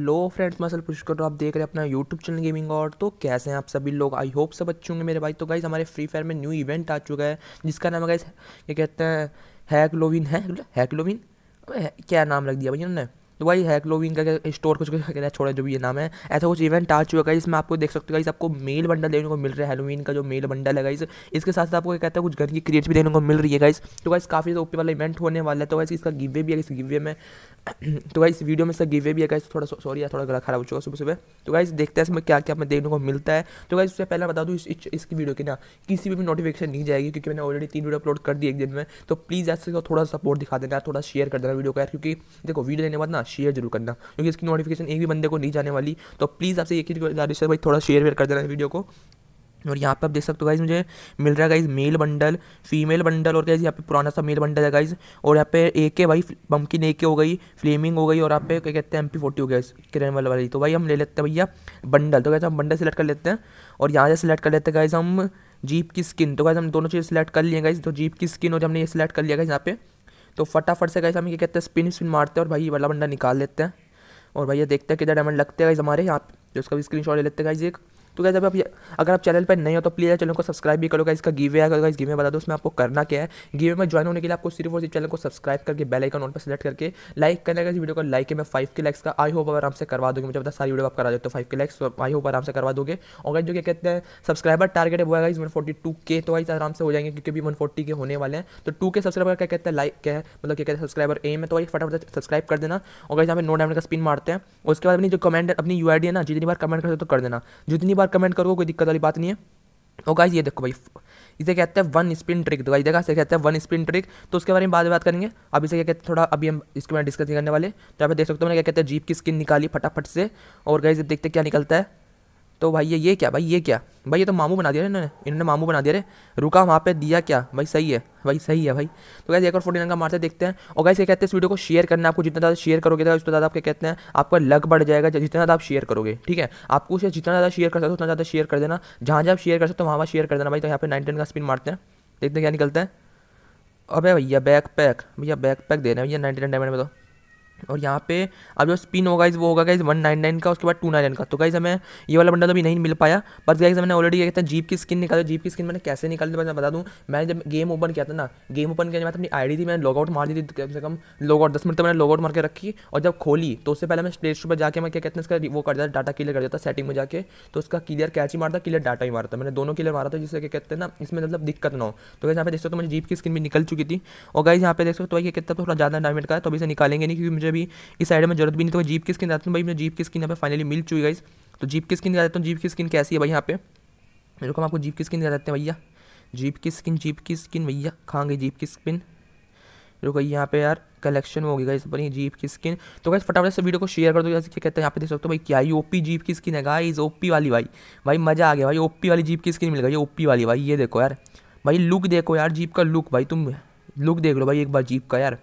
लो friends muscle push करो आप देख रहे हैं अपना यूट्यूब चैनल गेमिंग और। तो कैसे हैं आप सभी लोग? आई होप सब अच्छे होंगे मेरे भाई। तो गाइज़ हमारे फ्री फायर में न्यू इवेंट आ चुका है, जिसका नाम है गाइज़ ये कहते हैं हैकलोविन है? हैकलोविन क्या नाम रख दिया भाई उन्होंने तो भाई हैकलोविन का स्टोर कुछ कुछ छोड़ा जो भी ये नाम है। ऐसा कुछ इवेंट आ चुका है इसमें आपको देख सकते हो गाइस आपको मेल बंडल देखने को मिल रहा है हेलोविन का जो मेल बंडल है गाइस इसके साथ साथ आपको क्या कहता है कुछ घर की क्रिएट भी देने को मिल रही है गाइस तो गाइस काफ़ी ओपी वाला इवेंट होने वाला है तो गाइस इसका गिवे भी है इस गिवे में। तो गाइस वीडियो में इसका गिवे भी है गाइस थोड़ा सॉरी है थोड़ा गला खराब हो चुका सुबह सुबह तो गाइस देखते हैं इसमें क्या क्या हमें देखने को मिलता है। तो गाइस उससे पहले बता दूँ इस, इसकी वीडियो की ना किसी भी नोटिफिकेशन नहीं जाएगी क्योंकि मैंने ऑलरेडी तीन वीडियो अपलोड कर दी एक दिन में। तो प्लीज़ ऐसे थोड़ा सपोर्ट दिखा देना थोड़ा शेयर कर देना वीडियो को यार क्योंकि देखो वीडियो देने बाद ना शेयर ज़रूर करना। क्योंकि इसकी नोटिफिकेशन एक भी बंदे को नहीं जाने वाली तो प्लीज़ आपसे एक ही गुजारिश है भाई थोड़ा शेयर वेयर कर देना वीडियो को। और यहाँ पे आप देख सकते हो गाइज़ मुझे मिल रहा है guys male bundle female bundle और गाइज़ यहाँ पे पुराना सा मेल बंडल है गाइज़ और यहाँ पे ए के भाई बम्किन ए के हो गई फ्लेमिंग हो गई और यहाँ पे क्या कहते हैं एम पी फोर्टी हो गया किरण वाले वाली। तो भाई हम ले लेते हैं भैया बंडल तो कैसे हम बंडल सेलेक्ट कर लेते हैं। और यहाँ से सिलेक्ट कर लेते हैं गाइज़ हम जीप की स्किन तो गाइज़ हम दोनों चीज़ सेलेक्ट कर लिए गाइज़ तो जीप की स्किन और हमने ये सिलेक्ट कर लिया गाइज़ यहाँ पे। तो फटाफट से गाइस हम ये कहते हैं स्पिन स्पिन मारते हैं और भाई ये वाला बंडा निकाल लेते हैं। और भैया देखते हैं किधर डायमंड लगते हैं हमारे यहाँ जो उसका भी स्क्रीन शॉट ले लेते हैं एक। तो जब आप अगर आप चैनल पर नहीं हो तो प्लीज़ चैनल को सब्सक्राइब भी करोगा इसका गिवे अगर इस गिवे बता दो, उसमें आपको करना क्या है। गिवे में ज्वाइन होने के लिए आपको सिर्फ़ और सिर्फ़ चैनल को सब्सक्राइब करके बेल आइकन ऑन पर सेलेक्ट करके लाइक करने का इस वीडियो को लाइक है मैं फाइव के लाइक्स का आई होप आराम से करवा दोगे। मुझे पता सारी वीडियो आप करा देते हो फाइव के लाइक्स आई होप आराम से करवा दोगे। और जो क्या कहते हैं सब्सक्राइबर टारगेट है वो है वन फोर्टी टू के तो वाइज आराम से हो जाएँगे क्योंकि भी वन फोर्टी के होने वाले हैं। तो टू के सब्सक्राइबर क्या कहते हैं लाइक क्या है? मतलब क्या कहते हैं सब्सक्राइबर एम है तो वही फटाफट सब्सक्राइब कर देना। और यहाँ पे नो डायमंड का स्पिन मारते हैं। उसके बाद अपनी जो कमेंट अपनी यू है ना, जितनी बार कमेंट करते तो कर देना। जितनी बार कमेंट करोगे कोई दिक्कत वाली बात नहीं है। और गाइस ये देखो भाई, इसे कहते हैं वन स्पिन ट्रिक तो देखा, इसे कहते हैं वन स्पिन ट्रिक तो उसके बारे में बाद में बात करेंगे। अब इसे क्या कहते हैं, थोड़ा अभी हम इसके बारे में डिस्कस करने वाले। तो यहाँ पे देख सकते हो मैंने क्या कहते हैं, जीप की स्किन निकाली फटाफट से। और गाइस देखते क्या निकलता है। तो भाई ये ये क्या? भाई ये क्या? भाई ये तो मामू बना दिया इन्होंने। इन्होंने मामू बना दिया रे। रुका वहाँ पे, दिया क्या? भाई सही है। भाई सही है भाई। तो कैसे एक और फोर्टी का मारते देखते हैं। और कैसे कहते हैं इस वीडियो को शेयर करना आपको। जितना ज़्यादा शेयर करोगे तो उतना ज़्यादा आप क्या कहते हैं आपका लग बढ़ जाएगा। जितना ज़्यादा आप शेयर करोगे, ठीक है? आपको उसे जितना ज़्यादा शेयर कर सकते हो, उतना ज़्यादा शेयर कर देना। जहाँ जहाँ शेयर कर सकते हो, वहाँ वहाँ शेयर कर देना। भाई तो यहाँ पे नाइनटीन का स्पिन मारते हैं। देखते हैं क्या निकलता है। अबे भैया बैक पैक भैया बैक पैक देना भैया नाइनटी नाइन में तो। और यहाँ पे अब जो स्पिन होगा इस वो होगा गाइज़ वन नाइन नाइन का, उसके बाद टू नाइन नाइन का। तो गाइज़ हमें ये वाला बंडल अभी नहीं मिल पाया बस गाइज़ मैंने ऑलरेडी कहते हैं जीप की स्किन निकाली। जीप की स्किन मैंने कैसे निकाली मैं बता दूँ, मैंने जब गेम ओपन किया था ना गेम ओपन किया बाद अपनी आईडी थी, मैंने लॉगआउट मार दी थी, कम से कम लॉगआउट दस मिनट तक मैंने लॉगआउट मार के रखी, और जब खोली तो उससे पहले मैं प्ले स्टोर पर जाकर मैं क्या कहते हैं, इसका वो कर दिया डाटा क्लियर कर देता सेटिंग में जाकर तो उसका क्लियर कैच ही मारता क्लियर डाटा ही मारता मैंने दोनों क्लियर मारा था, जिससे क्या कहते हैं ना, इसमें मतलब दिक्कत ना हो। तो यहाँ पे देख सकते हो मुझे जीप की स्किन भी निकल चुकी थी, और गाइज़ यहाँ पे देख सकते हो ये कितना थोड़ा ज़्यादा डायमेंट का है तो अभी से निकालेंगे नहीं, क्योंकि मुझे अभी इस साइड में ज़रूरत भी नहीं तो जीप की स्किन आता हूँ भाई मैं जीप की स्किन यहाँ पे फाइनली मिल चुकी गाइस तो जीप की स्किन देता हूँ जीप की स्किन कैसी है भाई यहाँ पे मेरे को हम आपको जीप की स्किन दिखा हैं भैया जीप की स्किन जीप की स्किन भैया कहाँ गई जीप की स्किन रुको यहाँ पे यार कलेक्शन होगी गाइस बनी जीप की स्किन तो गाइस फटाफट से वीडियो को शेयर कर दो जैसे क्या कहते हैं यहाँ पे देख सकते हो भाई क्या ही ओपी जीप की स्किन है गाइस ओपी वाली भाई भाई मज़ा आ गया भाई ओपी वाली जीप की स्किन मिल गई ओपी वाली भाई ये देखो यार भाई लुक देखो यार जीप का लुक भाई तुम लुक देख लो भाई एक बार जीप का यार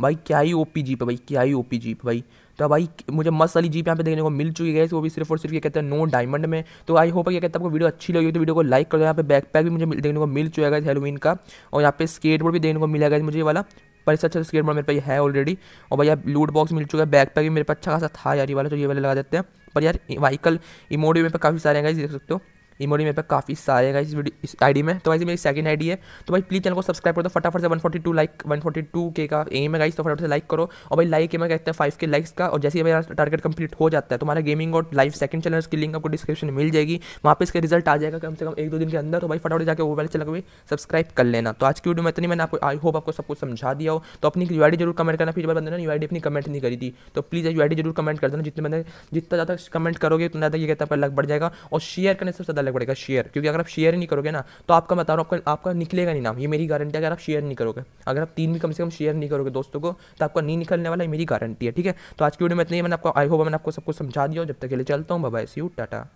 भाई, क्या ही ओपी जीप है भाई, क्या ही ओपी जीप भाई। तो भाई, मुझे मस्त वाली जीप यहाँ पे देखने को मिल चुकी है वो भी सिर्फ़ और सिर्फ़ ये कहते हैं नो डायमंड में। तो आई होप क्या कहते हैं आपको वीडियो अच्छी लगी तो वीडियो को लाइक कर दो, यहाँ पे बैक पैक भी मुझे देखने को मिल चुका है हेलोविन का। और यहाँ पे स्केट बोर्ड भी देखने को मिलेगा मुझे ये वाला। पर इससे अच्छा स्केट बोर्ड मेरे पास है ऑलरेडी और भैया लूट बॉक्स मिल चुका है बैक पैक भी मेरे पास अच्छा खासा था यार ये वाला तो ये वाला लगा देते हैं। पर यार वाइकल इमोडी में काफ़ी सारे हैं देख सकते हो। इमोडी मेरे पे काफ़ी सारे हैं इस वीडियो इस आईडी में। तो वैसे मेरी सेकंड आईडी है। तो भाई प्लीज़ चैनल को सब्सक्राइब कर। दो फटाफट से 142 लाइक 142 के का एम है गाइस तो फटाफट से लाइक करो। और भाई लाइक मैं कहते हैं फाइव के लाइक्स का। और जैसे ही मेरा टारगेट कंप्लीट हो जाता है तो हमारा गेमिंग और लाइव सेकंड चैनल की लिंक आपको डिस्क्रिप्शन मिल जाएगी। वहाँ पर इसका रिज़ल्ट आ जाएगा कम से कम एक दो दिन के अंदर। तो भाई फटाफट जाकर वो वाले चैनल को भी सब्सक्राइब कर लेना। तो आज की वीडियो में इतनी, मैंने आपको आई होप आपको सब कुछ समझा दिया हो। तो अपनी यू ज़रूर कमेंट करना। फिर बंदे ने यू अपनी कमेंट नहीं करी थी तो प्लीज़ यू ज़रूर कमेंट कर देना। जितने बंदे, जितना ज़्यादा कमेंट करोगे, उतना ज़्यादा ये कहता है लग बढ़ जाएगा। और शेयर करने से ज़्यादा लग पड़ेगा शेयर क्योंकि अगर आप शेयर नहीं करोगे ना तो आपका बता रहा हूँ, आपका आपका निकलेगा नहीं नाम। ये मेरी गारंटी है, अगर आप शेयर नहीं करोगे, अगर आप तीन भी कम से कम शेयर नहीं करोगे दोस्तों को तो आपका नहीं निकलने वाला ये मेरी गारंटी है, ठीक है? तो आज की वीडियो में इतनी मैंने आपको आई होप मैंने आपको सब कुछ समझा दिया जब तक के लिए चलता हूँ बाबा सी यू टाटा।